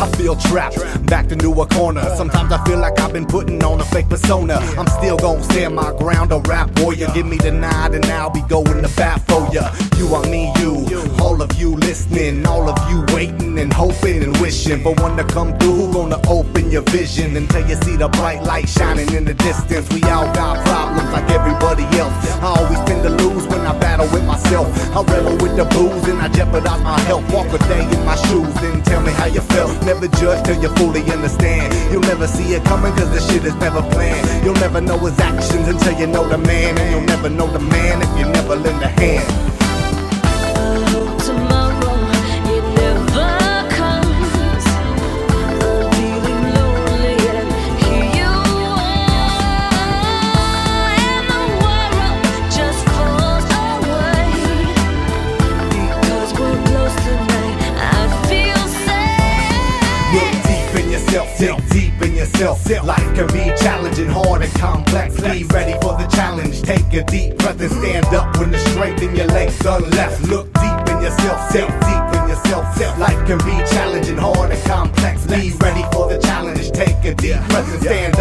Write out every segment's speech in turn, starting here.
I feel trapped, backed into a corner. Sometimes I feel like I've been putting on a fake persona. I'm still gon' stand my ground, a rap warrior. Give me the nod and I'll be going to bat for ya. You, I mean you, all of you listening, all of you waiting and hoping and wishing for one to come through. Gonna open your vision until you see the bright light shining in the distance? We all got problems like everybody else. I always tend to lose when I battle with myself. I rebel with the booze and I jeopardize my health. Walk a day in my shoes, you felt. Never judge till you fully understand. You'll never see it coming cause the shit is never planned. You'll never know his actions until you know the man. And you'll never know the man if you never lend a hand. Yourself, dig deep in yourself. Life can be challenging, hard and complex. Be ready for the challenge. Take a deep breath and stand up when the strength in your legs done left. Look deep in yourself, dig deep in yourself. Life can be challenging, hard and complex. Be ready for the challenge. Take a deep breath and stand up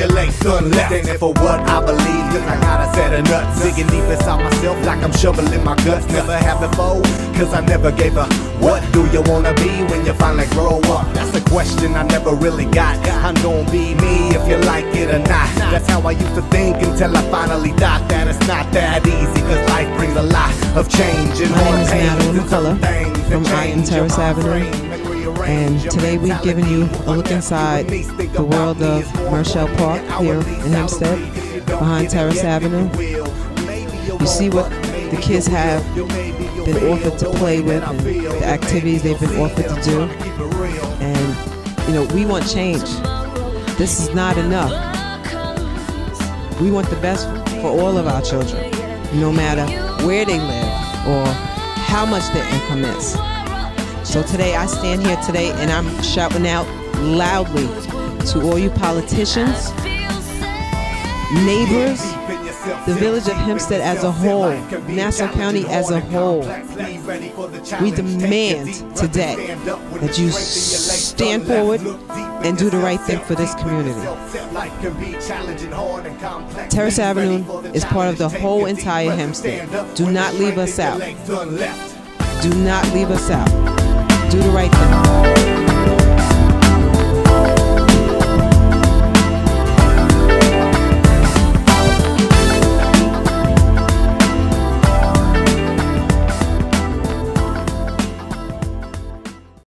when the strength in your legs left. Standing for what I believe, cause I got a set of nuts. Digging deep inside myself like I'm shoveling my guts. Never have before, cause I never gave a what do you wanna be when you finally grow up? That's a question I never really got. I'm gonna be me if you like it or not. That's how I used to think until I finally thought that it's not that easy. Cause life brings a lot of change and My name is pain Madelon McCullough from Iton Terrace Avenue. And today we've given you a look inside the world of Marshall Park here in Hempstead, behind Terrace Avenue. You see what the kids have been offered to play with and the activities they've been offered to do. And, you know, we want change. This is not enough. We want the best for all of our children, no matter where they live or how much their income is. So today I stand here today and I'm shouting out loudly to all you politicians, neighbors, the village of Hempstead as a whole, Nassau County as a whole. We demand today that you stand forward and do the right thing for this community. Terrace Avenue is part of the whole entire Hempstead. Do not leave us out. Do not leave us out. Do the right thing.